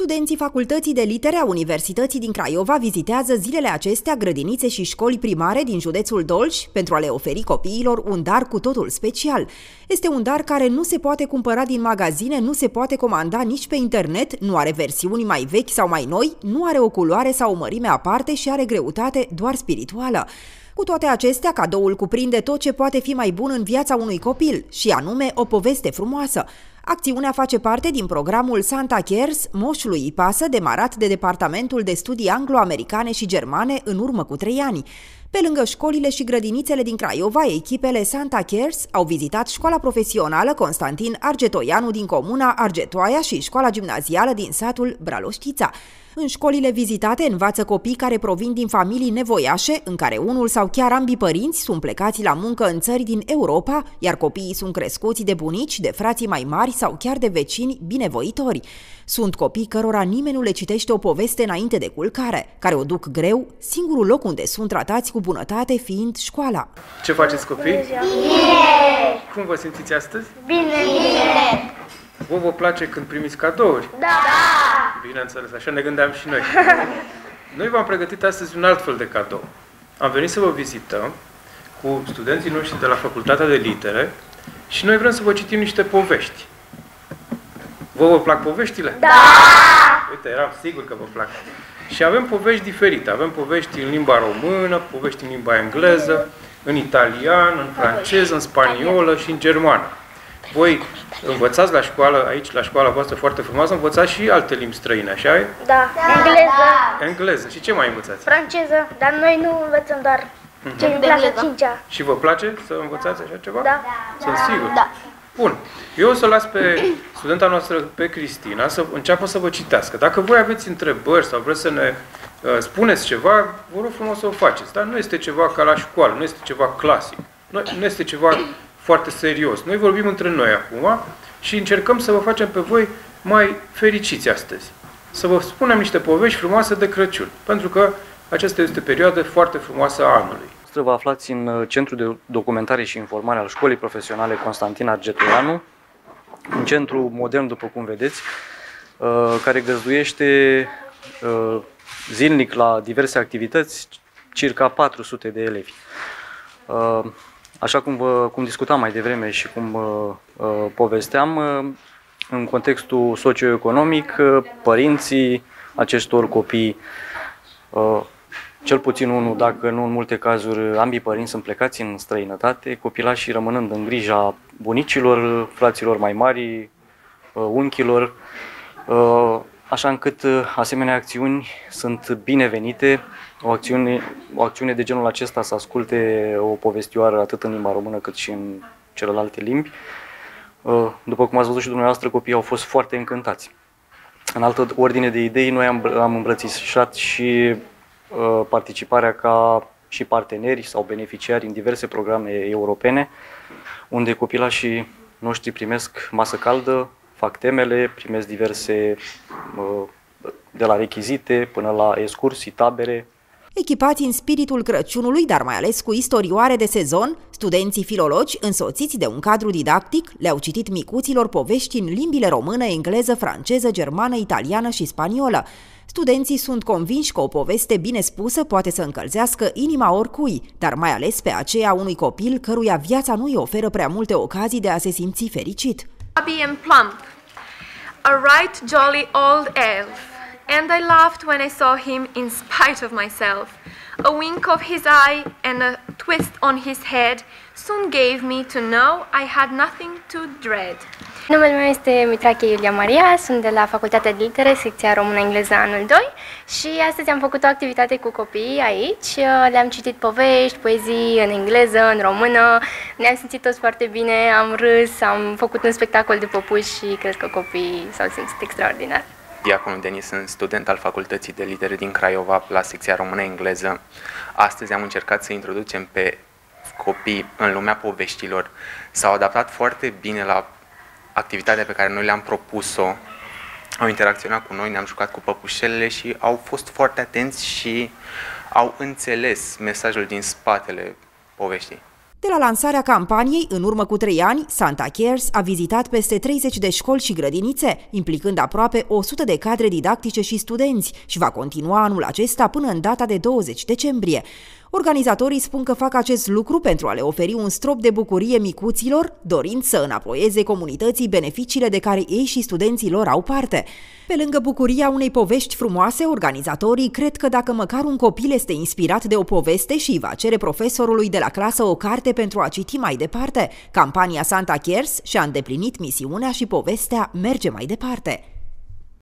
Studenții Facultății de Litere a Universității din Craiova vizitează zilele acestea grădinițe și școli primare din județul Dolj pentru a le oferi copiilor un dar cu totul special. Este un dar care nu se poate cumpăra din magazine, nu se poate comanda nici pe internet, nu are versiuni mai vechi sau mai noi, nu are o culoare sau o mărime aparte și are greutate doar spirituală. Cu toate acestea, cadoul cuprinde tot ce poate fi mai bun în viața unui copil, și anume o poveste frumoasă. Acțiunea face parte din programul Santa Cares, moșului îi pasă, demarat de Departamentul de Studii Anglo-Americane și Germane în urmă cu trei ani. Pe lângă școlile și grădinițele din Craiova, echipele Santa Cares au vizitat școala profesională Constantin Argetoianu din comuna Argetoaia și școala gimnazială din satul Braloștița. În școlile vizitate învață copii care provin din familii nevoiașe, în care unul sau chiar ambii părinți sunt plecați la muncă în țări din Europa, iar copiii sunt crescuți de bunici, de frații mai mari sau chiar de vecini binevoitori. Sunt copii cărora nimeni nu le citește o poveste înainte de culcare, care o duc greu, singurul loc unde sunt tratați cu bunătate fiind școala. Ce faceți copii? Bine! Cum vă simțiți astăzi? Bine! Bine! Vă vă place când primiți cadouri? Da! Bineînțeles, așa ne gândeam și noi. Noi v-am pregătit astăzi un alt fel de cadou. Am venit să vă vizităm cu studenții noștri de la Facultatea de Litere și noi vrem să vă citim niște povești. Vă vă plac poveștile? Da! Uite, eram sigur că vă plac. Și avem povești diferite. Avem povești în limba română, povești în limba engleză, în italian, în franceză, în spaniolă și în germană. Voi învățați la școală, aici, la școala voastră foarte frumoasă, învățați și alte limbi străine, așa e? Da. Engleză, Engleză. Și ce mai învățați? franceză, dar noi nu învățăm doar cei din clasa 5-a. Și vă place să învățați așa ceva? Da. Sunt sigur. Da. Bun. Eu o să las pe studenta noastră, pe Cristina, să înceapă să vă citească. Dacă voi aveți întrebări sau vreți să ne uh, spuneți ceva, vă rog frumos să o faceți. Dar nu este ceva ca la școală, nu este ceva clasic. Nu, nu este ceva foarte serios. Noi vorbim între noi acum și încercăm să vă facem pe voi mai fericiți astăzi. Să vă spunem niște povești frumoase de Crăciun. Pentru că aceasta este o perioadă foarte frumoasă a anului. Să vă aflați în uh, Centrul de Documentare și Informare al Școlii Profesionale Constantin Argetoianu, un centru modern, după cum vedeți, uh, care găzduiește uh, zilnic la diverse activități circa 400 de elevi. Așa cum, vă, cum discutam mai devreme și cum povesteam, în contextul socioeconomic, părinții acestor copii cel puțin unul, dacă nu în multe cazuri, ambii părinți sunt plecați în străinătate, copilașii rămânând în grija bunicilor, fraților mai mari, uh, unchilor, uh, așa încât uh, asemenea acțiuni sunt binevenite. O acțiune, o acțiune de genul acesta să asculte o povestioară atât în limba română cât și în celelalte limbi. După cum ați văzut și dumneavoastră, copiii au fost foarte încântați. În altă ordine de idei, noi am, am îmbrățișat și Uh, participarea ca și parteneri sau beneficiari în diverse programe europene, unde copilașii noștri primesc masă caldă, fac temele, primesc diverse, uh, de la rechizite până la excursii, tabere, Echipați în spiritul Crăciunului, dar mai ales cu istorioare de sezon, studenții filologi, însoțiți de un cadru didactic, le-au citit micuților povești în limbile română, engleză, franceză, germană, italiană și spaniolă. Studenții sunt convinși că o poveste bine spusă poate să încălzească inima oricui, dar mai ales pe aceea unui copil căruia viața nu îi oferă prea multe ocazii de a se simți fericit. Chubby and plump, a right jolly old elf, and I laughed when I saw him in spite of myself. A wink of his eye and a twist on his head soon gave me to know I had nothing to dread. Numele meu este Mitrache Iulia Maria, sunt de la Facultatea de Litere, secția Română-Engleză anul 2 și astăzi am făcut o activitate cu copiii aici. Le-am citit povești, poezii în engleză, în română, ne-am simțit toți foarte bine, am râs, am făcut un spectacol de păpuși și cred că copiii s-au simțit extraordinar. Diaconul Denis, sunt student al Facultății de Litere din Craiova la secția română-engleză. Astăzi am încercat să introducem pe copii în lumea poveștilor. S-au adaptat foarte bine la activitatea pe care noi le-am propus-o, au interacționat cu noi, ne-am jucat cu păpușelele și au fost foarte atenți și au înțeles mesajul din spatele poveștii. De la lansarea campaniei, în urmă cu trei ani, Santa Cares a vizitat peste 30 de școli și grădinițe, implicând aproape 100 de cadre didactice și studenți și va continua anul acesta până în data de 20 decembrie. Organizatorii spun că fac acest lucru pentru a le oferi un strop de bucurie micuților, dorind să înapoieze comunității beneficiile de care ei și studenții lor au parte. Pe lângă bucuria unei povești frumoase, organizatorii cred că dacă măcar un copil este inspirat de o poveste și va cere profesorului de la clasă o carte pentru a citi mai departe, campania Santa Cares și-a îndeplinit misiunea și povestea merge mai departe.